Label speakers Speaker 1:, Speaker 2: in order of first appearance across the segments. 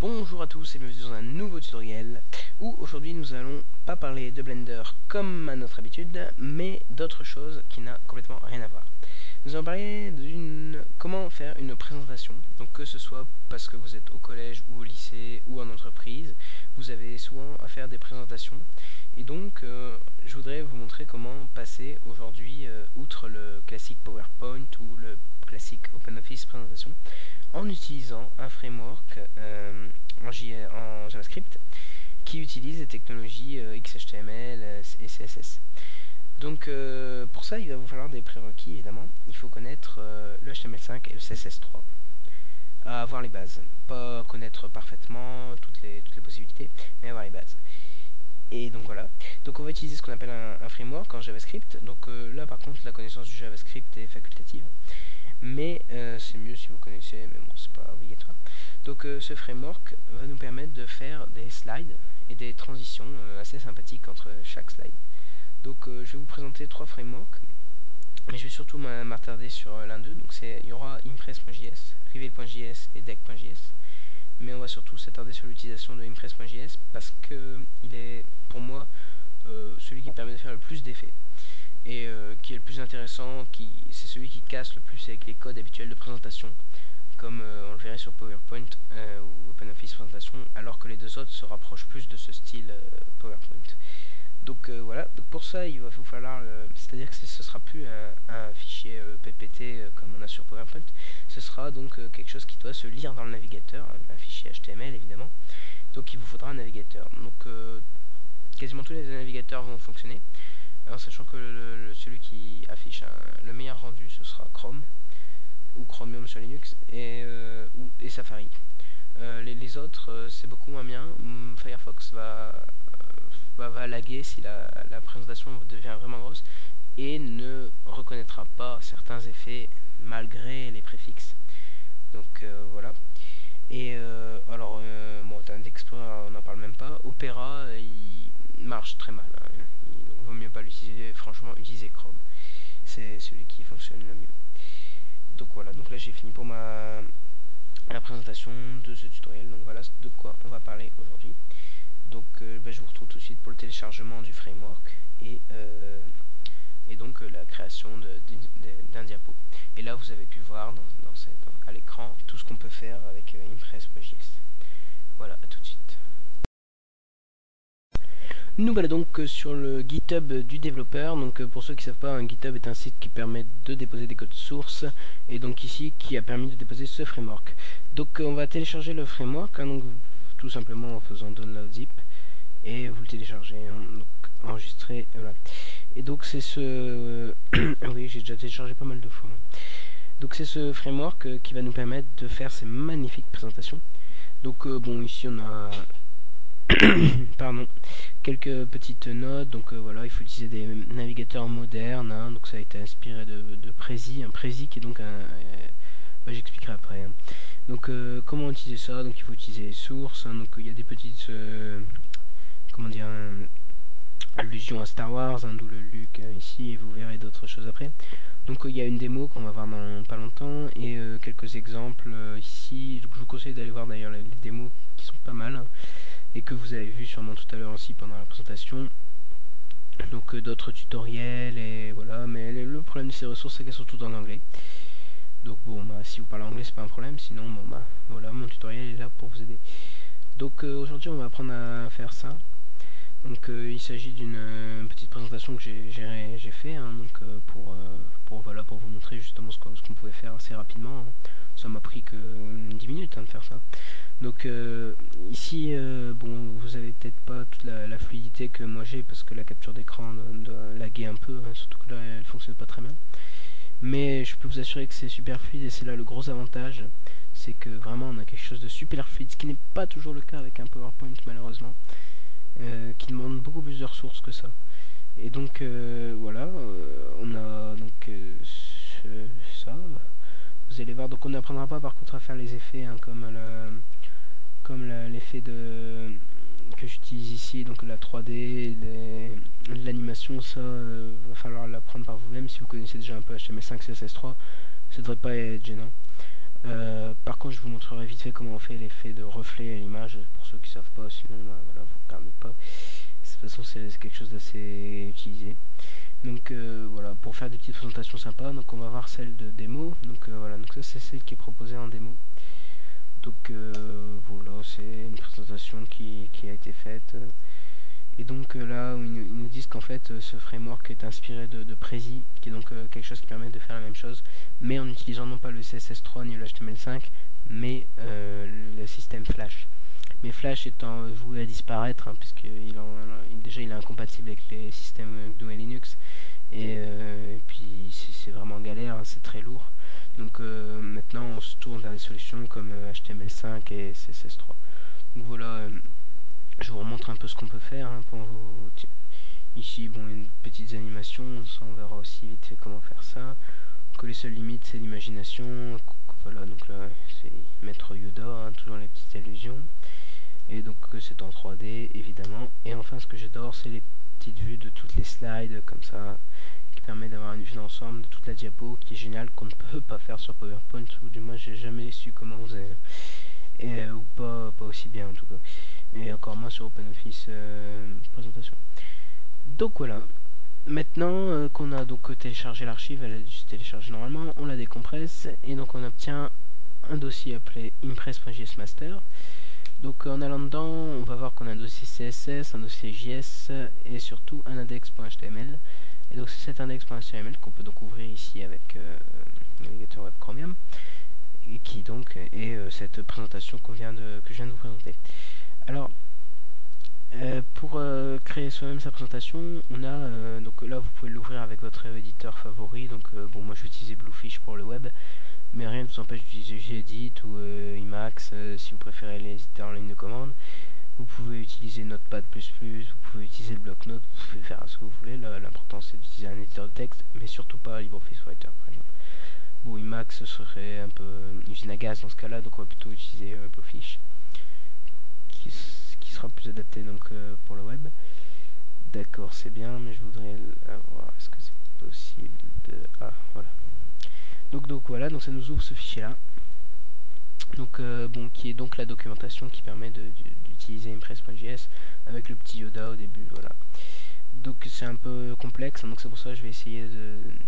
Speaker 1: Bonjour à tous et bienvenue dans un nouveau tutoriel où aujourd'hui nous allons pas parler de Blender comme à notre habitude mais d'autres choses qui n'a complètement rien à voir. Nous allons parler d'une comment faire une présentation donc que ce soit parce que vous êtes au collège ou au lycée ou en entreprise vous avez souvent à faire des présentations et donc euh, je voudrais vous montrer comment passer aujourd'hui euh, outre le classique PowerPoint ou le classique OpenOffice présentation en utilisant un framework euh, en, JavaScript qui utilise les technologies XHTML et CSS. Donc pour ça, il va vous falloir des prérequis évidemment. Il faut connaître le HTML5 et le CSS3 à avoir les bases. Pas connaître parfaitement toutes les, toutes les possibilités, mais avoir les bases. Et donc voilà. Donc on va utiliser ce qu'on appelle un, framework en JavaScript. Donc là par contre la connaissance du JavaScript est facultative mais euh, c'est mieux si vous connaissez, mais bon, c'est pas obligatoire. Donc euh, ce framework va nous permettre de faire des slides et des transitions euh, assez sympathiques entre chaque slide. Donc je vais vous présenter trois frameworks, mais je vais surtout m'attarder sur l'un d'eux. Donc il y aura Impress.js, Reveal.js et Deck.js. Mais on va surtout s'attarder sur l'utilisation de Impress.js parce que il est pour moi celui qui permet de faire le plus d'effets et euh, qui est le plus intéressant, qui c'est celui qui casse le plus avec les codes habituels de présentation, comme euh, on le verrait sur PowerPoint euh, ou OpenOffice présentation, alors que les deux autres se rapprochent plus de ce style PowerPoint. Donc voilà, donc pour ça il va falloir, c'est-à-dire que ce sera plus un, fichier PPT comme on a sur PowerPoint, ce sera donc quelque chose qui doit se lire dans le navigateur, un fichier HTML évidemment, donc il vous faudra un navigateur. Donc quasiment tous les navigateurs vont fonctionner, en sachant que celui qui affiche le meilleur rendu ce sera Chrome ou Chromium sur Linux et, euh, et Safari. Euh, les, autres euh, c'est beaucoup moins bien. Mm, Firefox va, va, laguer si la, présentation devient vraiment grosse et ne reconnaîtra pas certains effets malgré les préfixes. Donc voilà. Et alors, bon, Internet Explorer on n'en parle même pas. Opera il marche très mal. Hein vaut mieux pas l'utiliser, franchement utiliser Chrome. C'est celui qui fonctionne le mieux. Donc voilà, donc là j'ai fini pour ma la présentation de ce tutoriel. Donc voilà de quoi on va parler aujourd'hui. Donc euh, bah, je vous retrouve tout de suite pour le téléchargement du framework et, euh, et donc euh, la création d'un diapo. Et là vous avez pu voir à l'écran tout ce qu'on peut faire avec Impress.js. Voilà, à tout de suite. Nous voilà donc sur le GitHub du développeur. Donc pour ceux qui ne savent pas, un GitHub est un site qui permet de déposer des codes sources et donc ici qui a permis de déposer ce framework. Donc on va télécharger le framework, hein, tout simplement en faisant download zip et vous le téléchargez, hein, donc enregistré, et voilà. Et donc c'est ce, oui j'ai déjà téléchargé pas mal de fois. Donc c'est ce framework qui va nous permettre de faire ces magnifiques présentations. Donc bon ici on a pardon, quelques petites notes. Donc euh, voilà, il faut utiliser des navigateurs modernes. Hein. donc ça a été inspiré de, de Prezi, un Prezi qui est donc un. Euh, bah, j'expliquerai après. Hein. Donc euh, comment utiliser ça? Donc il faut utiliser les sources. Hein. donc il y a des petites comment dire allusions à Star Wars, d'où le Luke ici, et vous verrez d'autres choses après. Donc il y a une démo qu'on va voir dans pas longtemps et quelques exemples ici. Donc, je vous conseille d'aller voir d'ailleurs les, démos qui sont pas mal et que vous avez vu sûrement tout à l'heure aussi pendant la présentation donc euh, d'autres tutoriels et voilà mais le problème de ces ressources c'est qu'elles sont toutes en anglais donc bon bah si vous parlez anglais c'est pas un problème sinon bon bah voilà mon tutoriel est là pour vous aider donc euh, aujourd'hui on va apprendre à faire ça donc euh, il s'agit d'une petite présentation que j'ai fait hein, donc pour, voilà pour vous montrer justement ce qu'on pouvait faire assez rapidement hein. ça m'a pris que 10 minutes hein, de faire ça donc euh, ici, euh, bon, vous avez peut-être pas toute la, fluidité que moi j'ai parce que la capture d'écran doit, laguer un peu, surtout que là elle fonctionne pas très bien. Mais je peux vous assurer que c'est super fluide et c'est là le gros avantage, c'est que vraiment on a quelque chose de super fluide, ce qui n'est pas toujours le cas avec un PowerPoint malheureusement, euh, qui demande beaucoup plus de ressources que ça. Et donc voilà, on a donc ça. Vous allez voir, donc on n'apprendra pas par contre à faire les effets hein, comme le comme l'effet de que j'utilise ici, donc la 3D, l'animation, ça euh, va falloir l'apprendre par vous-même si vous connaissez déjà un peu HTML5, CSS3, ça devrait pas être gênant. Euh, par contre, je vous montrerai vite fait comment on fait l'effet de reflet à l'image, pour ceux qui savent pas, sinon bah, voilà, vous regardez pas. De toute façon, c'est quelque chose d'assez utilisé. Donc euh, voilà, pour faire des petites présentations sympas, donc on va voir celle de démo. Donc voilà, donc ça c'est celle qui est proposée en démo. Donc voilà, c'est une présentation qui, a été faite. Et donc là, ils nous, disent qu'en fait, ce framework est inspiré de, Prezi, qui est donc quelque chose qui permet de faire la même chose, mais en utilisant non pas le CSS3 ni le HTML5, mais le système Flash. Mais Flash étant voué à disparaître, hein, puisque il déjà il est incompatible avec les systèmes GNU et Linux, et, puis c'est vraiment galère, hein, c'est très lourd. Donc maintenant on se tourne vers des solutions comme HTML5 et CSS3. Donc voilà, je vous remontre un peu ce qu'on peut faire. Hein, pour Ici, bon, une petite animation, on verra aussi vite fait comment faire ça. Que les seules limites, c'est l'imagination. Voilà, donc là, c'est mettre Yoda, toujours les petites allusions et donc c'est en 3D évidemment et enfin ce que j'adore c'est les petites vues de toutes les slides comme ça permet d'avoir une vue d'ensemble de toute la diapo qui est génial qu'on ne peut pas faire sur PowerPoint ou du moins j'ai jamais su comment vous et, ou pas, pas aussi bien en tout cas. Et encore moins sur OpenOffice euh, présentation. Donc voilà. Maintenant euh, qu'on a donc téléchargé l'archive elle a dû se télécharger normalement on la décompresse et donc on obtient un dossier appelé impress.js master. Donc en allant dedans, on va voir qu'on a un dossier CSS, un dossier JS et surtout un index.html. Et donc c'est cet index.html qu'on peut donc ouvrir ici avec euh, le navigateur web Chromium et qui donc est euh, cette présentation que je viens de vous présenter. Alors euh, pour créer soi-même sa présentation, on a donc là vous pouvez l'ouvrir avec votre éditeur favori. Donc bon moi utiliser Bluefish pour le web mais rien ne vous empêche d'utiliser Gedit ou Emacs si vous préférez les éditeurs en ligne de commande. Vous pouvez utiliser Notepad++, vous pouvez utiliser le bloc-notes, vous pouvez faire ce que vous voulez. L'important c'est d'utiliser un éditeur de texte, mais surtout pas LibreOffice Writer par exemple. Bon, Emacs ce serait un peu une usine à gaz dans ce cas-là, donc on va plutôt utiliser euh, qui, sera plus adapté donc pour le web. D'accord, c'est bien, mais je voudrais voir, est-ce que c'est possible de... Ah, voilà. Donc, donc voilà, donc ça nous ouvre ce fichier là. Donc euh, bon, qui est donc la documentation qui permet d'utiliser Impress.js avec le petit Yoda au début, voilà. Donc c'est un peu complexe, hein, donc c'est pour ça que je vais essayer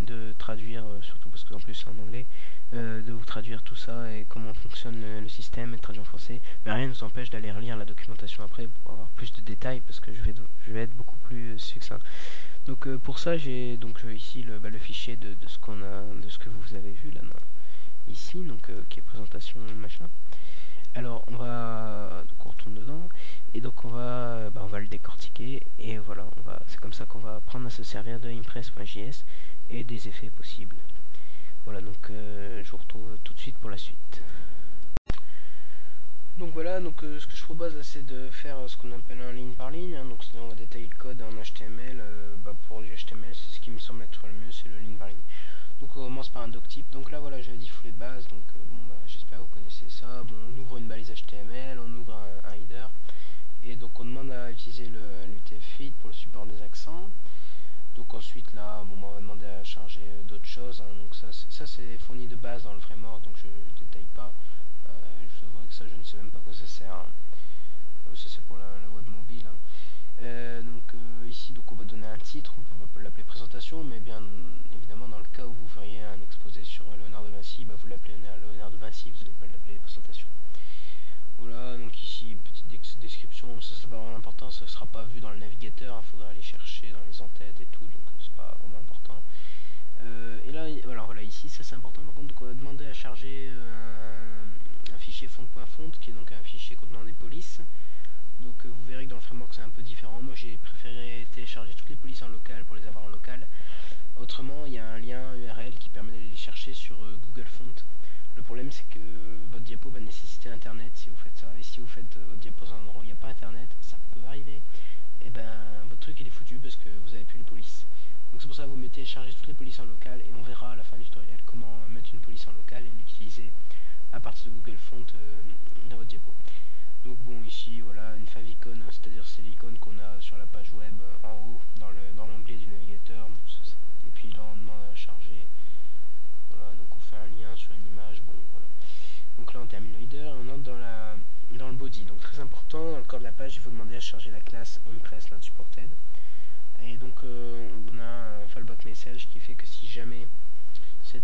Speaker 1: de, traduire, euh, surtout parce que en plus c'est en anglais, euh, de vous traduire tout ça et comment fonctionne le, système et traduire en français. Mais rien ne nous empêche d'aller relire la documentation après pour avoir plus de détails parce que je vais, je vais être beaucoup plus succinct. Donc euh, pour ça j'ai donc euh, ici le, bah, le, fichier de, ce qu'on a de ce que vous avez vu là ici donc euh, qui est présentation machin. Alors on va donc on retourne dedans et donc on va bah, on va le décortiquer et voilà on va c'est comme ça qu'on va apprendre à se servir de impress.js et des effets possibles. Voilà donc je vous retrouve tout de suite pour la suite. Donc voilà, donc euh, ce que je propose c'est de faire ce qu'on appelle un ligne par ligne, hein. donc on va détailler le code en HTML, euh, bah, pour du HTML c'est ce qui me semble être le mieux, c'est le ligne par ligne. Donc on commence par un doctype, donc là voilà j'avais dit les bases, donc euh, bon bah, j'espère que vous connaissez ça, bon on HTML, on ouvre un, header, et donc on demande à utiliser l'UTF-8 pour le support des accents, donc ensuite là bon, on va demander à charger d'autres choses, hein. donc ça, c'est fourni de base dans le framework, donc je ne détaille pas, ça je ne sais même pas quoi ça sert. Hein. Euh, ça c'est pour la, web mobile. Hein. Euh, donc euh, ici donc on va donner un titre, on peut l'appeler présentation, mais bien évidemment dans le cas où vous feriez un exposé sur Léonard de Vinci, bah, vous l'appelez Léonard de Vinci, vous n'allez pas l'appeler présentation. Voilà, donc ici petite description, ça c'est pas vraiment important, ça sera pas vu dans le navigateur, il faudra aller chercher dans les entêtes et tout, donc c'est pas vraiment important. et là, alors voilà, ici ça c'est important, par contre on va demander à charger fichier font.font qui est donc un fichier contenant des polices. Donc euh, vous verrez que dans le framework c'est un peu différent. Moi j'ai préféré télécharger toutes les polices en local pour les avoir en local. Autrement il y a un lien URL qui permet d'aller les chercher sur euh, Google Font. Le problème c'est que votre diapo va nécessiter internet si vous faites ça. Et si vous faites euh, votre diapo dans un endroit où il n'y a pas internet, ça peut arriver. Et ben votre truc il est foutu parce que vous avez plus les polices. Donc c'est pour ça que vous mettez télécharger toutes les polices en local et on verra à la fin du tutoriel comment mettre une police en local et l'utiliser à partir de Google Font euh, dans votre diapo. Donc bon ici voilà une favicon, c'est-à-dire c'est l'icône qu'on a sur la page web euh, en haut dans l'onglet du navigateur. et puis là on demande à charger. Voilà, donc on fait un lien sur une image, bon voilà. Donc là on termine le leader et on entre dans, dans le body. Donc très important, dans le corps de la page, il faut demander à charger la classe Impress Not Supported. Et donc euh, on a un fallback message qui fait que si jamais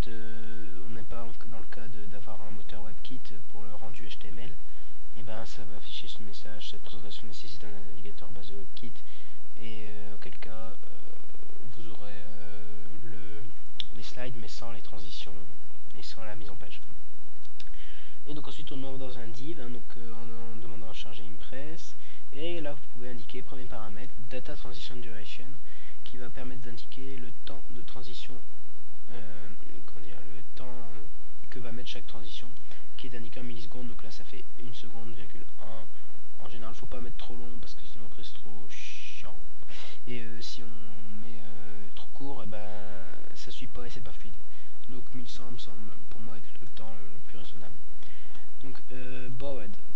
Speaker 1: euh, on n'est pas dans le cas d'avoir un moteur WebKit pour le rendu HTML, et eh ben ça va afficher ce message, cette présentation nécessite un navigateur basé WebKit et euh, auquel cas vous aurez le, les slides mais sans les transitions et sans la mise en page. Et donc ensuite on entre dans un div, hein, donc en, en, demandant à charger Impress. Et là vous pouvez indiquer premier paramètre, data transition duration, qui va permettre d'indiquer le temps de transition, euh, le temps que va mettre chaque transition, qui est indiqué en millisecondes. Donc là ça fait 1 seconde, virgule 1. En général faut pas mettre trop long parce que sinon après c'est trop chiant. Et euh, si on met euh, trop court, et eh ben ça suit pas et c'est pas fluide. Donc 1100 me semble pour moi être le temps le plus raisonnable. Donc euh,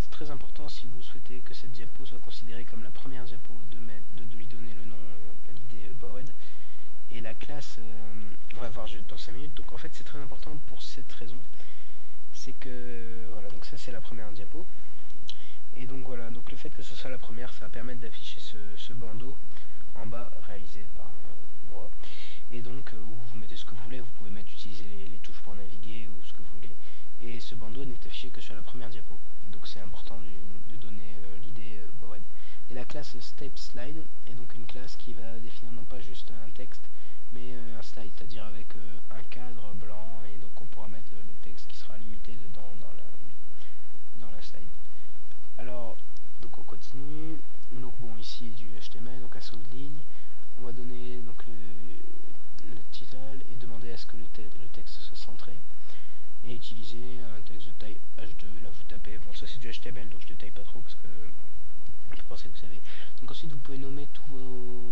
Speaker 1: c'est très important si vous souhaitez que cette diapo soit considérée comme la première diapo de, de, lui donner le nom euh, validé euh, Et la classe, euh, on va voir dans 5 minutes, donc en fait c'est très important pour cette raison. C'est que, voilà, donc ça c'est la première diapo. Et donc voilà, donc le fait que ce soit la première, ça va permettre d'afficher ce, bandeau en bas réalisé par moi. Et donc, vous mettez ce que vous voulez, vous pouvez mettre utiliser les touches pour naviguer ou ce que et ce bandeau n'est affiché que sur la première diapo. Donc c'est important de, donner euh, l'idée euh, Et la classe step slide est donc une classe qui va définir non pas juste un texte, mais euh, un slide, c'est-à-dire avec un cadre blanc, et donc on pourra mettre le, texte qui sera limité dedans dans la, dans la slide. Alors, donc on continue. Donc bon, ici du HTML, donc un saut de ligne. On va donner donc le, le title et demander à ce que le texte soit centré et utiliser un texte de taille H2 là vous tapez. Bon ça c'est du HTML donc je détaille pas trop parce que je pensais que vous savez. Donc ensuite vous pouvez nommer tous vos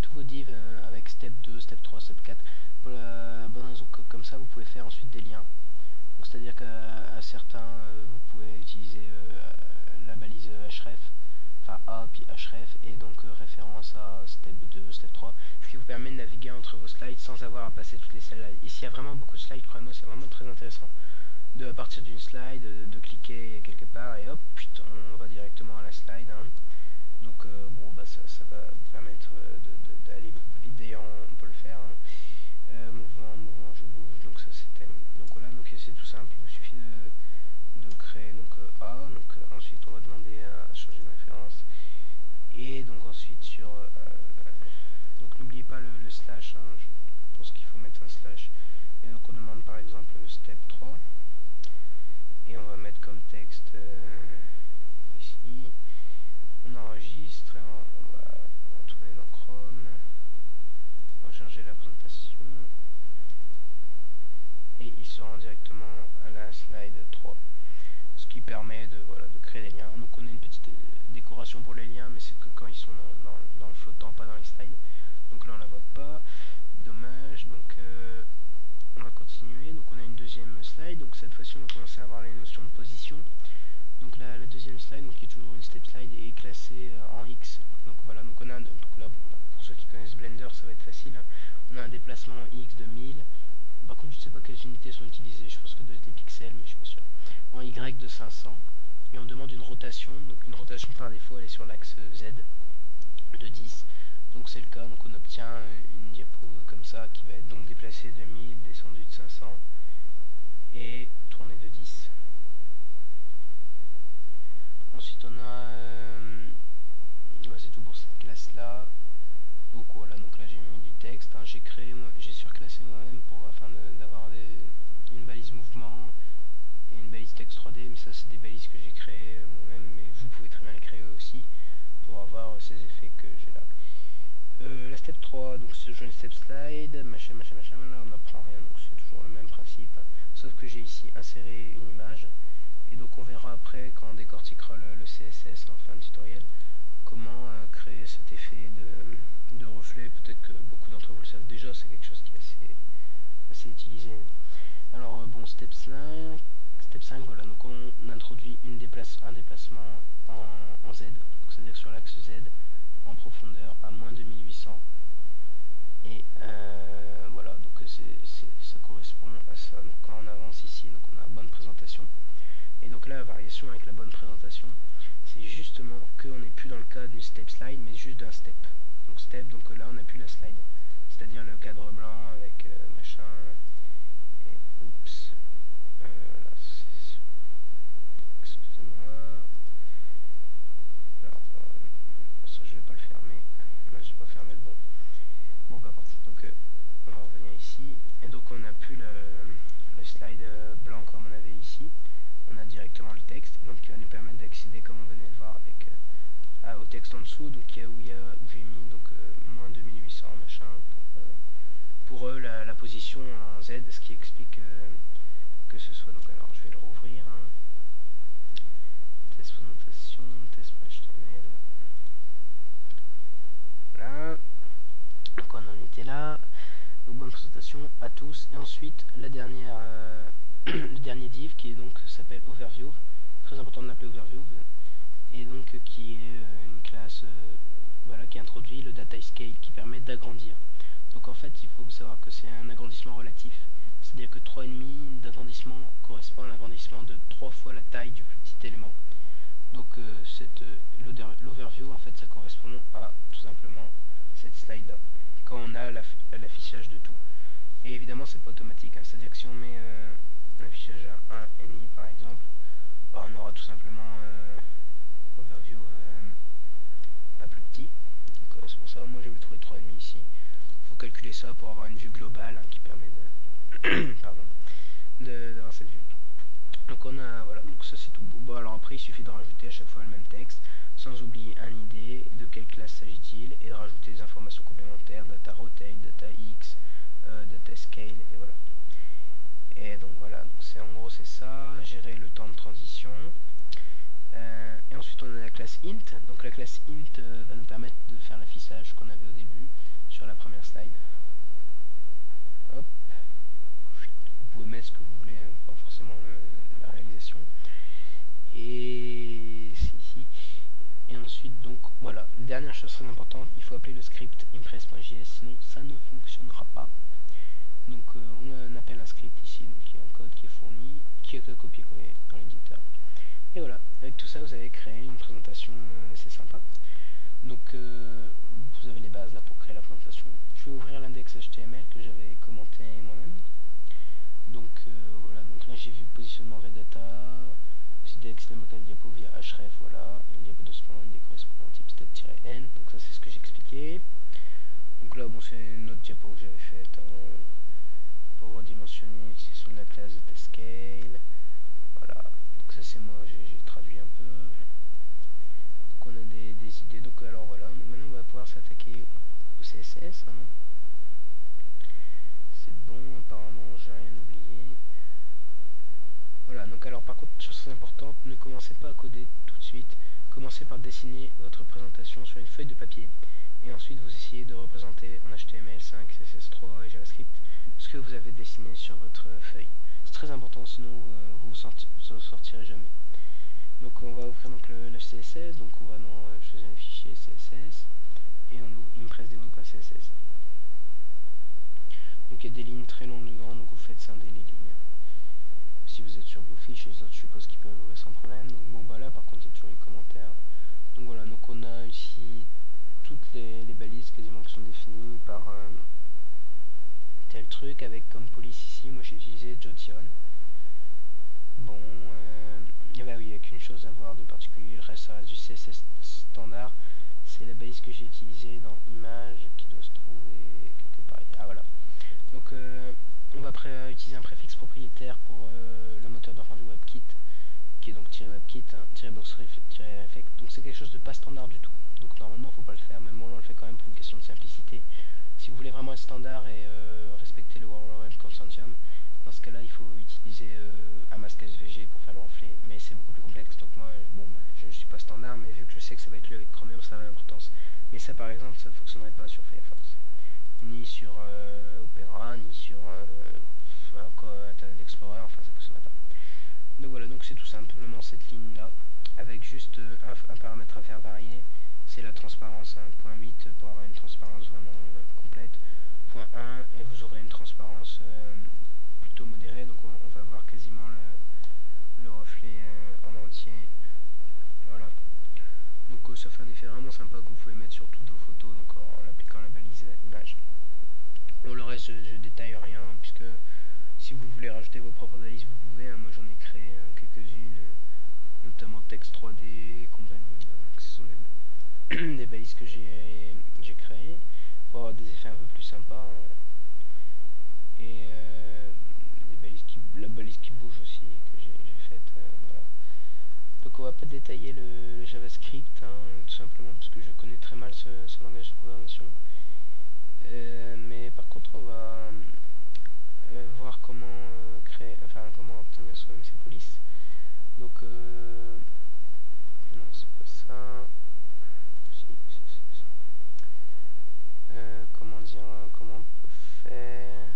Speaker 1: tous vos divs euh, avec step 2 step 3 step 4 pour la bonne raison que comme ça vous pouvez faire ensuite des liens. C'est à dire qu'à certains euh, vous pouvez utiliser euh, la balise href enfin A puis href et donc référence à step 2 step 3 qui vous permet de naviguer entre vos slides sans avoir à passer toutes les slides. Ici, il y a vraiment beaucoup de slides, c'est vraiment très intéressant de à partir d'une slide, de, cliquer quelque part et hop, on va directement à la slide. Hein. Donc euh, bon, bah ça, va permettre euh, d'aller beaucoup vite. D'ailleurs, on peut le faire. Hein. Euh, mouvement, mouvement, je bouge. Donc ça c'était. Donc voilà, donc c'est tout simple. Il vous suffit de, de créer donc A. Donc ensuite, on va demander à changer de référence. Et donc ensuite sur donc n'oubliez pas le, slash, hein, je pense qu'il faut mettre un slash. Et donc on demande par exemple step 3. Et on va mettre comme texte euh, ici. On enregistre, on, va retourner dans Chrome. On va charger la présentation. Et il se rend directement à la slide 3 ce qui permet de, voilà, de créer des liens. Donc on a une petite décoration pour les liens, mais c'est que quand ils sont dans, le flottant, pas dans les slides. Donc là on la voit pas. Dommage. Donc euh, on va continuer. Donc on a une deuxième slide. Donc cette fois-ci on va commencer à avoir les notions de position. Donc la, deuxième slide donc qui est toujours une step slide est classée euh, en X. Donc voilà. Donc on a donc là pour ceux qui connaissent Blender ça va être facile hein. on a un déplacement en X de 1000 par contre je ne sais pas quelles unités sont utilisées. Je pense que doit être pixels mais je suis pas sûr. En Y de 500 et on demande une rotation. Donc une rotation par défaut elle est sur l'axe Z de 10 donc c'est le cas, donc on obtient une diapo comme ça qui va être donc déplacée de 1000, descendue de 500 et tournée de 10. Ensuite on a, euh, c'est tout pour cette classe là. Donc voilà, donc là j'ai mis du texte, hein. j'ai créé, j'ai surclassé moi-même pour afin d'avoir une balise mouvement et une balise texte 3D, mais ça c'est des balises que j'ai créées euh, moi-même, mais vous pouvez très bien les créer aussi pour avoir ces effets que j'ai là. Euh, la step 3, donc c'est le step slide, machin, machin, machin, là on n'apprend rien, donc c'est toujours le même principe, sauf que j'ai ici inséré une image, et donc on verra après quand on décortiquera le, CSS en fin de tutoriel, comment euh, créer cet effet de, reflet, peut-être que beaucoup d'entre vous le savent déjà, c'est quelque chose qui est assez, assez utilisé. Alors euh, bon, step 5, step 5, voilà, donc on, introduit une déplace, un déplacement en, Z, c'est-à-dire sur l'axe Z, en profondeur à moins de 1800 et euh, voilà. Donc ça correspond à ça. Donc quand on avance ici donc on a bonne présentation. Donc là, la variation avec la bonne présentation, c'est justement qu'on n'est plus dans le cas d'une step slide, mais juste d'un step. Donc step, donc là on n'a plus la slide, c'est-à-dire le cadre blanc avec euh, machin. Et, oups, euh, excusez-moi. Euh, ça je vais pas le fermer. Là j'ai pas fermé le bon. Bon bah parti. Donc on va revenir ici. Et donc on n'a plus le, le slide blanc comme on avait ici on a directement le texte, donc qui va nous permettre d'accéder, comme on venait de voir, avec euh, au en dessous, donc il y a où, j'ai mis donc euh, moins 2800 machin pour, euh, eux la, position en Z, ce qui explique que ce soit donc alors je vais le rouvrir hein. test présentation, test HTML voilà. Donc on en était là. Donc bonne présentation à tous. Et ensuite la dernière le dernier div qui est donc s'appelle overview. Très important de l'appeler overview et donc qui est euh, une classe euh, voilà qui introduit le data scale qui permet d'agrandir. Donc en fait il faut savoir que c'est un agrandissement relatif. C'est à dire que 3,5 d'agrandissement correspond à l'agrandissement de 3 fois la taille du petit élément. Donc euh, l'overview en fait ça correspond à tout simplement cette slide là quand on a l'affichage de tout. Et évidemment c'est pas automatique hein. c'est à dire que si on met affichage à 1,5 par exemple, bah, on aura tout simplement euh, overview euh, pas plus petit. Donc euh, c'est pour ça moi j'ai trouvé 3,5 ici. Il faut calculer ça pour avoir une vue globale hein, qui permet de pardon d'avoir cette vue. Donc on a voilà, donc ça c'est tout. Bon alors après il suffit de rajouter à chaque fois le même texte, sans oublier un ID, de quelle classe s'agit-il, et de rajouter des informations complémentaires, data rotate, data x, data scale, et voilà. Et donc voilà, c'est en gros c'est ça, gérer le temps de transition. Euh, et ensuite on a la classe int. Donc la classe int euh, va nous permettre de faire l'affichage qu'on avait au début sur la première slide. Hop. Vous pouvez mettre ce que vous voulez, hein, pas forcément la réalisation. Et si, Et ensuite donc voilà, dernière chose très importante, il faut appeler le script impress.js, sinon ça ne fonctionnera pas. Donc euh, on appelle un script ici, donc il y a un code qui est fourni, qui est copier-coller dans l'éditeur. Avec tout ça vous avez créé une présentation euh, assez sympa. Donc euh, vous avez les bases là pour créer la présentation. Je vais ouvrir l'index HTML que j'avais commenté moi-même. Donc voilà, donc là j'ai vu positionnement data, aussi d'extrême diapo via href, voilà, il y a de ce moment des correspondants type step-n, donc ça c'est ce que j'expliquais. Donc là bon c'est une autre diapo que j'avais faite. Pour redimensionner l'utilisation de la classe scale. Ça c'est moi, j'ai traduit un peu. Donc on a des, idées. Donc alors voilà, maintenant on va pouvoir s'attaquer au CSS. Hein. C'est bon, apparemment j'ai rien oublié. Voilà, donc alors par contre, chose très importante, ne commencez pas à coder tout de suite. Commencez par dessiner votre présentation sur une feuille de papier et ensuite vous essayez de représenter en HTML5, CSS3 et JavaScript ce que vous avez dessiné sur votre feuille. C'est très important, sinon euh, vous ne sortirez jamais. Donc on va ouvrir donc le, CSS, donc on va dans euh, choisir le fichier CSS et on ouvre impressdemo.css. Donc il y a des lignes très longues dedans, donc vous faites scinder les lignes. Si vous êtes sur vos fiches, les autres je suppose qu'ils peuvent ouvrir sans problème. Donc bon bah là par contre il y a toujours les commentaires. Donc voilà, donc on a ici toutes les, balises quasiment qui sont définies par euh, tel truc avec comme police ici. Moi j'ai utilisé Jotion bon euh, bah oui il n'y a qu'une chose à voir de particulier. Le reste du CSS standard. C'est la balise que j'ai utilisée dans image qui doit se trouver quelque part ah voilà. Donc euh, on va utiliser un préfixe propriétaire pour euh, le moteur d'enfant du WebKit qui est donc WebKit, hein, box effect donc c'est quelque chose de pas standard du tout donc normalement il faut pas le faire, mais bon on le fait quand même pour une question de simplicité. Si vous voulez vraiment être standard et euh, respecter le World Web Consortium, dans ce cas-là il faut utiliser euh, un masque SVG pour faire le reflet, mais c'est beaucoup plus complexe, donc moi bon, bah, je ne suis pas standard, mais vu que je sais que ça va être lu avec Chromium, ça a l'importance. Mais ça par exemple, ça ne fonctionnerait pas sur Firefox, ni sur euh, Opera, ni sur Internet Explorer, enfin ça ne fonctionnerait pas. Donc voilà, donc c'est tout simplement cette ligne là, avec juste un paramètre à faire varier, c'est la transparence. Hein. Point 8 pour avoir une transparence vraiment euh, complète. Point 1 et vous aurez une transparence euh, plutôt modérée, donc on, va voir quasiment le reflet en entier. Voilà. Donc ça fait un effet vraiment sympa que vous pouvez mettre sur toutes vos photos donc en, appliquant la balise image. Bon le reste je, détaille rien puisque si vous voulez rajouter vos propres balises vous pouvez, hein. moi j'en ai créé hein, quelques-unes, notamment texte 3D et compagnie, ce sont des, balises que j'ai créées pour avoir des effets un peu plus sympas. Hein. Et euh, balises qui, la balise qui bouge aussi que j'ai faite. Euh, donc on va pas détailler le, JavaScript, tout simplement parce que je connais très mal ce, langage de programmation. Euh, mais par contre on va voir comment créer, enfin comment obtenir ce MC Police. Donc non c'est pas ça. comment dire, comment on peut faire?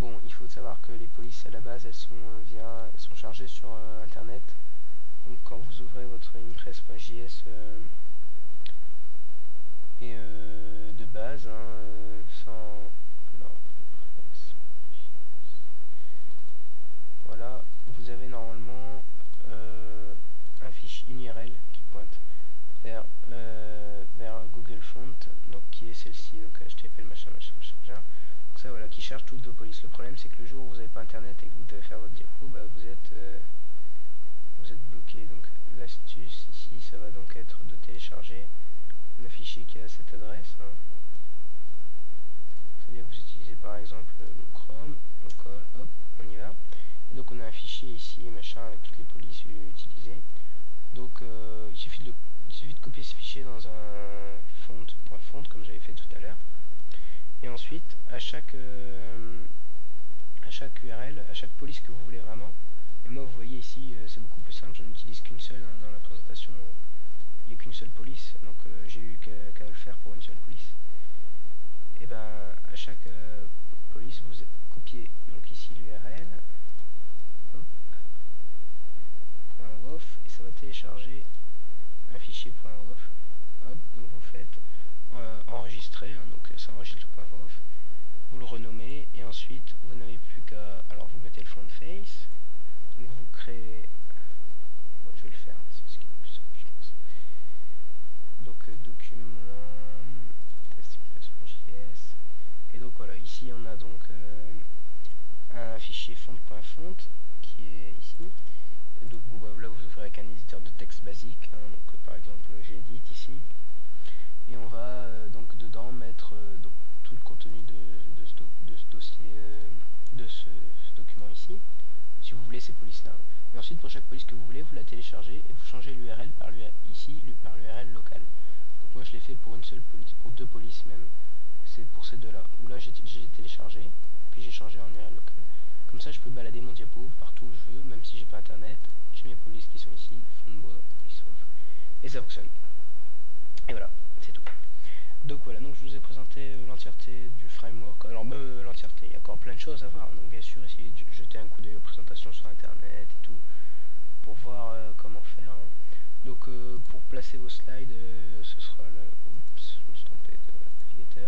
Speaker 1: Bon, il faut savoir que les polices à la base elles sont via, elles sont chargées sur internet. Donc quand vous ouvrez votre impress.js euh, et de base, hein, sans voilà, vous avez normalement un fichier URL qui pointe vers vers Google Font, donc qui est celle-ci, donc HTML machin machin machin machin. Ça voilà, qui charge toutes vos polices. Le problème c'est que le jour où vous n'avez pas internet et que vous devez faire votre diapo, bah, vous êtes euh, vous êtes bloqué. Donc l'astuce ici, ça va donc être de télécharger le fichier qui a cette adresse. Hein. C'est-à-dire que vous utilisez par exemple le Chrome, on colle, hop, on y va. Et donc on a un fichier ici, machin, avec toutes les polices utilisées. Donc euh, il suffit de il suffit de copier ce fichier dans un font.font comme j'avais fait tout à l'heure. Et ensuite, à chaque, euh, à chaque URL, à chaque police que vous voulez vraiment, et moi vous voyez ici euh, c'est beaucoup plus simple, je n'utilise qu'une seule hein, dans la présentation, il n'y a qu'une seule police, donc euh, j'ai eu qu'à le faire pour une seule police. Et ben à chaque police vous copiez donc ici l'URL, et ça va télécharger un fichier .wof donc vous faites euh, enregistrer hein, donc ça enregistre .wof vous le renommez. Et ensuite vous n'avez plus qu'à alors vous mettez le fond de face. Donc vous créez je vais le faire c'est ce qui est le plus simple je pense euh, document et donc voilà ici on a donc euh, un fichier font.font qui est ici donc bah, là vous ouvrez avec un éditeur de texte basique, hein, donc par exemple j'édite ici, et on va euh, donc dedans mettre euh, donc, tout le contenu de, ce, dossier, euh, de ce, document ici, si vous voulez ces polices là. Et ensuite pour chaque police que vous voulez, vous la téléchargez et vous changez l'URL par ici par l'URL local. Moi je l'ai fait pour une seule police, pour deux polices même, c'est pour ces deux là, où là j'ai téléchargé, puis j'ai changé en URL local. Comme ça, je peux balader mon diapo partout où je veux, même si j'ai pas internet. J'ai mes polices qui sont ici, fond de bois, ils sont... Et ça fonctionne. Et voilà, c'est tout. Donc voilà, donc je vous ai présenté euh, l'entièreté du framework. Alors, euh, l'entièreté, il y a encore plein de choses à voir. Donc bien sûr, essayez de jeter un coup d'œil aux présentations sur internet et tout, pour voir euh, comment faire. Hein. Donc pour placer vos slides, ce sera le... Je me suis trompé de.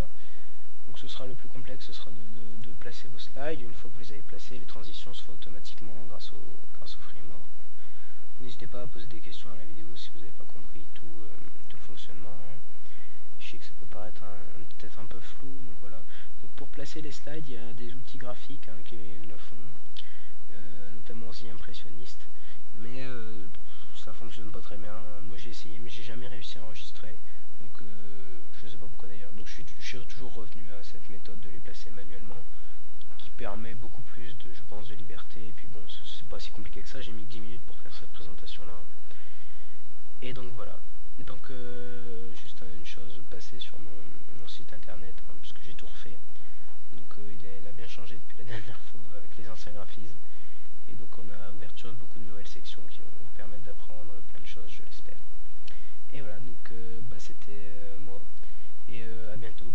Speaker 1: Donc ce sera le plus complexe, ce sera de, placer vos slides. Une fois que vous les avez placés, les transitions se font automatiquement grâce au, grâce au framework. N'hésitez pas à poser des questions à la vidéo si vous n'avez pas compris tout, euh, fonctionnement. Hein. Je sais que ça peut paraître peut-être un peu flou, donc voilà. Donc pour placer les slides, il y a des outils graphiques hein, qui le font, euh, notamment aussi impressionniste. Mais euh, ça fonctionne pas très bien. Moi j'ai essayé, mais j'ai jamais réussi à enregistrer. Donc je sais pas pourquoi d'ailleurs. Donc je suis, toujours revenu à cette méthode de les placer manuellement, qui permet beaucoup plus de, je pense, de liberté. Et puis bon, c'est pas si compliqué que ça. J'ai mis 10 minutes pour faire cette présentation là. Et donc voilà. Donc euh, juste une chose, passer sur mon, site internet, hein, puisque j'ai tout refait. Donc euh, il, a bien changé depuis la dernière fois avec les anciens graphismes. Donc on a ouverture de beaucoup de nouvelles sections qui vont vous permettre d'apprendre plein de choses, je l'espère. Et voilà, donc euh, bah, c'était euh, moi. Et euh, à bientôt